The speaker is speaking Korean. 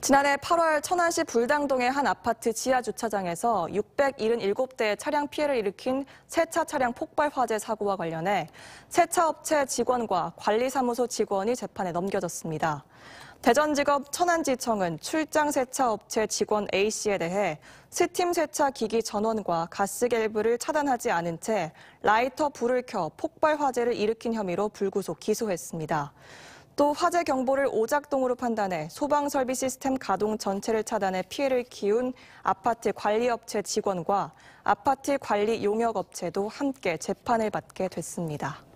지난해 8월 천안시 불당동의 한 아파트 지하 주차장에서 677대의 차량 피해를 일으킨 세차 차량 폭발 화재 사고와 관련해 세차 업체 직원과 관리사무소 직원이 재판에 넘겨졌습니다. 대전지법 천안지청은 출장 세차 업체 직원 A씨에 대해 스팀 세차 기기 전원과 가스 밸브를 차단하지 않은 채 라이터 불을 켜 폭발 화재를 일으킨 혐의로 불구속 기소했습니다. 또 화재 경보를 오작동으로 판단해 소방 설비 시스템 가동 전체를 차단해 피해를 키운 아파트 관리업체 직원과 아파트 관리 용역업체도 함께 재판을 받게 됐습니다.